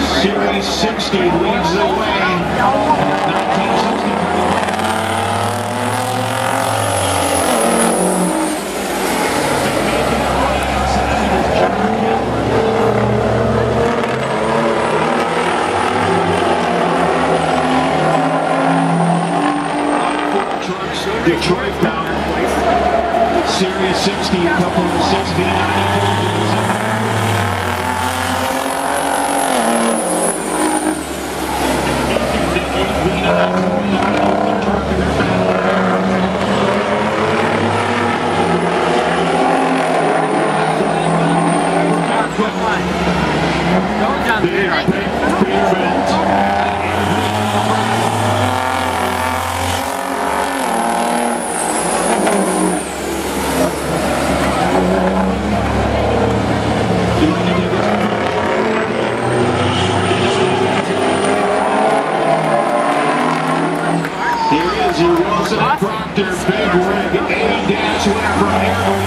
Series 60 leads the way. 1960. Detroit bound. Series 60, a couple of 60, Big, big, big event. Here is your Wilson Proctor Big Rig winner from Airborne.